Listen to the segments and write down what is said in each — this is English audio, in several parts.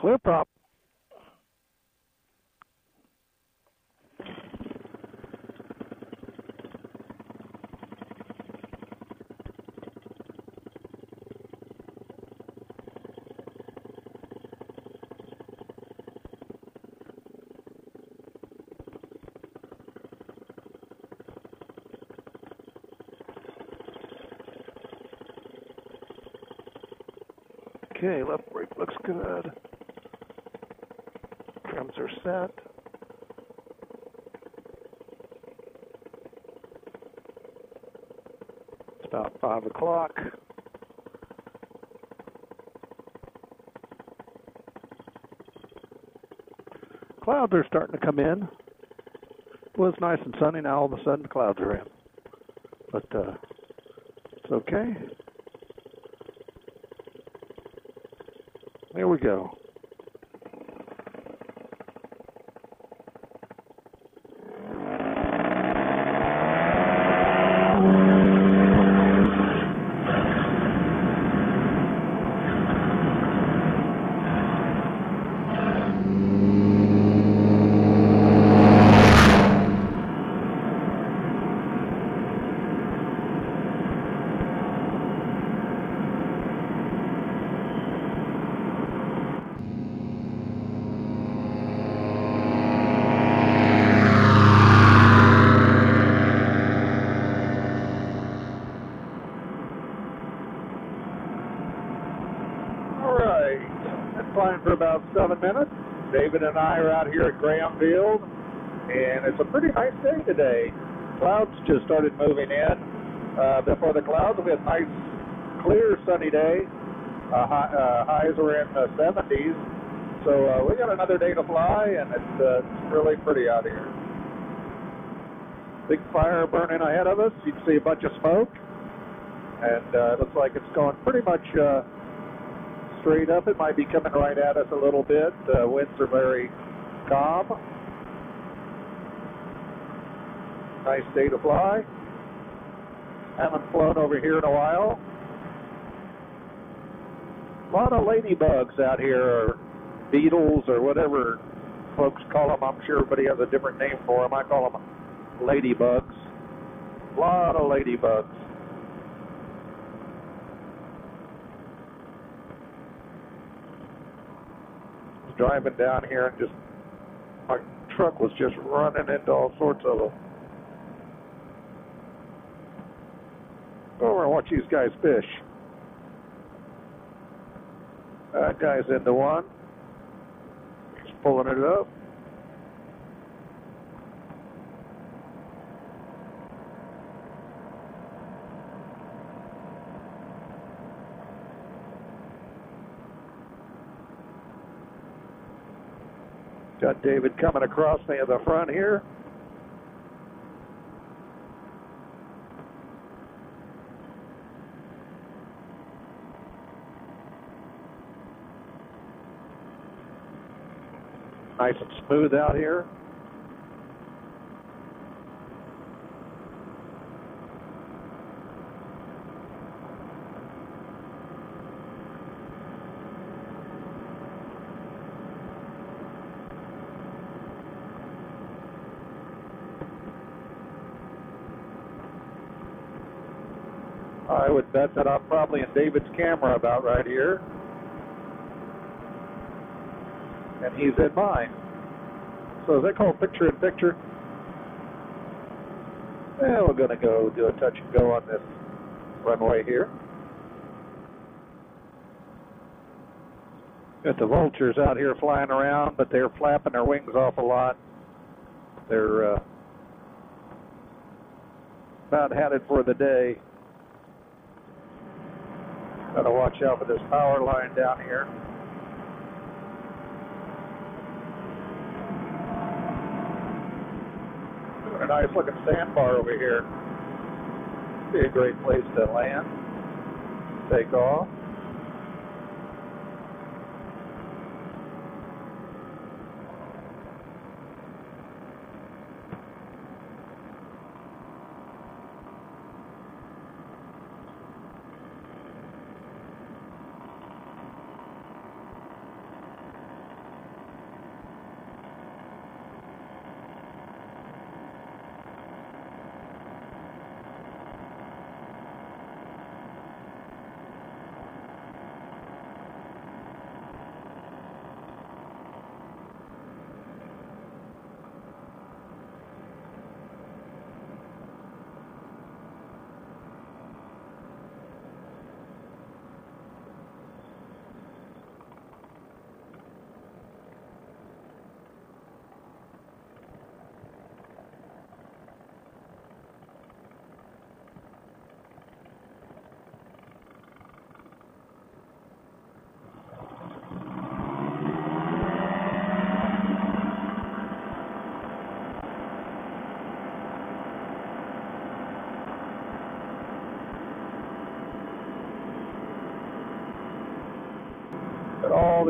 Clear prop. Okay, left brake looks good. Drums are set. It's about five o'clock. Clouds are starting to come in. Well, it's nice and sunny, now all of a sudden the clouds are in. But uh, it's okay. There we go. All right. Been flying for about seven minutes. David and I are out here at Graham Field, and it's a pretty nice day today. Clouds just started moving in. Uh, before the clouds, we had a nice, clear, sunny day. Uh, high, uh, highs were in the 70s. So uh, we got another day to fly, and it's, uh, it's really pretty out here. Big fire burning ahead of us. You can see a bunch of smoke, and uh, it looks like it's going pretty much. Uh, straight up. It might be coming right at us a little bit. Uh, winds are very calm. Nice day to fly. Haven't flown over here in a while. A lot of ladybugs out here, or beetles, or whatever folks call them. I'm sure everybody has a different name for them. I call them ladybugs. A lot of ladybugs. Driving down here and just my truck was just running into all sorts of them. Go over and watch these guys fish. That guy's into one. He's pulling it up. Got David coming across me at the front here. Nice and smooth out here. I would bet that I'm probably in David's camera about right here. And he's in mine. So is that called picture in picture? Yeah, we're going to go do a touch and go on this runway here. Got the vultures out here flying around, but they're flapping their wings off a lot. They're uh, about had it for the day. Got to watch out for this power line down here. A nice looking sandbar over here. Be a great place to land, take off.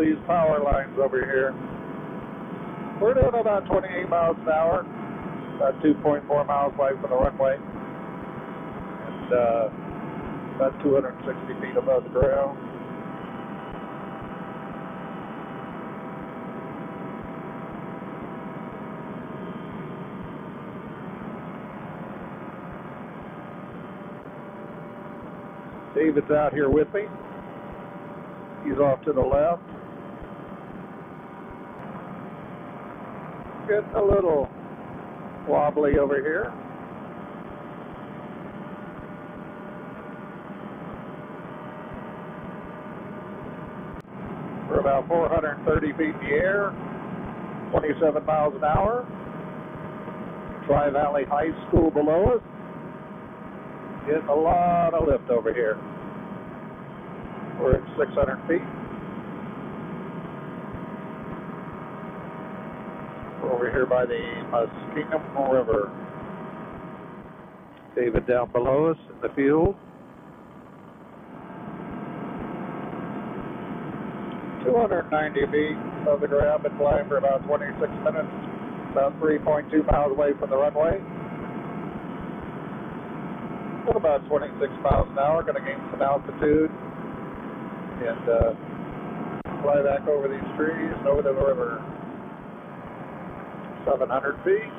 These power lines over here. We're doing about 28 miles an hour, about 2.4 miles away from the runway, and uh, about 260 feet above the ground. David's out here with me. He's off to the left. Getting a little wobbly over here. We're about 430 feet in the air, 27 miles an hour. Tri Valley High School below us. Getting a lot of lift over here. We're at 600 feet. Over here by the Muskingum River. David down below us in the field. 290 feet above the ground, been flying for about 26 minutes, about 3.2 miles away from the runway. At about 26 miles an hour, going to gain some altitude and uh, fly back over these trees and over the river. 700 feet.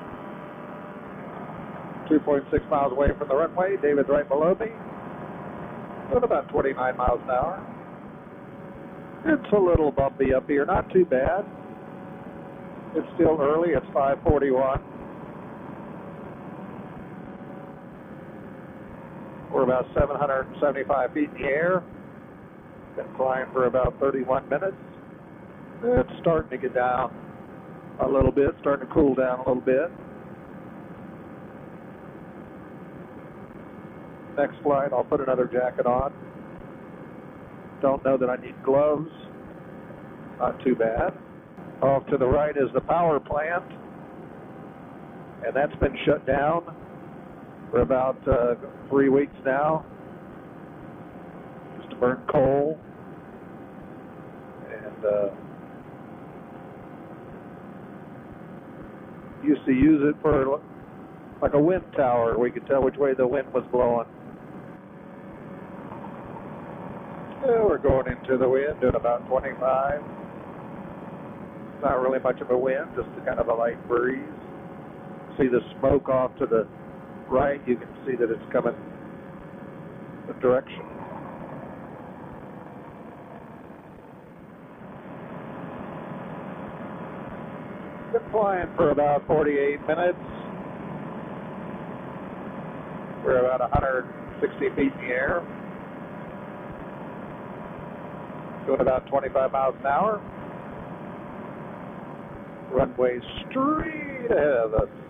2.6 miles away from the runway. David's right below me. At about 29 miles an hour. It's a little bumpy up here, not too bad. It's still early, it's 541. We're about 775 feet in the air. Been flying for about 31 minutes. It's starting to get down a little bit, starting to cool down a little bit. Next flight, I'll put another jacket on. Don't know that I need gloves. Not too bad. Off to the right is the power plant, and that's been shut down for about uh, three weeks now. Just to burn coal. And uh, used to use it for like a wind tower. We could tell which way the wind was blowing. Yeah, we're going into the wind, doing about 25. Not really much of a wind, just kind of a light breeze. See the smoke off to the right, you can see that it's coming the direction. Been flying for about 48 minutes. We're about 160 feet in the air. Doing about 25 miles an hour. Runway straight ahead of us.